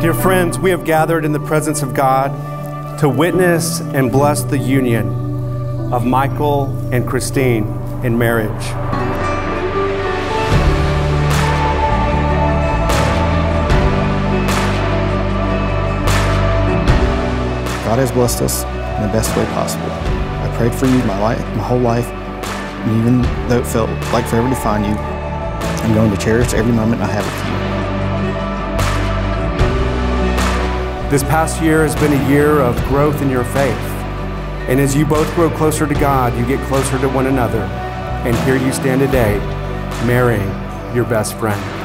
Dear friends, we have gathered in the presence of God to witness and bless the union of Michael and Christine in marriage. God has blessed us in the best way possible. I prayed for you my life, my whole life, and even though it felt like forever to find you, I'm going to cherish every moment I have with you. This past year has been a year of growth in your faith. And as you both grow closer to God, you get closer to one another. And here you stand today, marrying your best friend.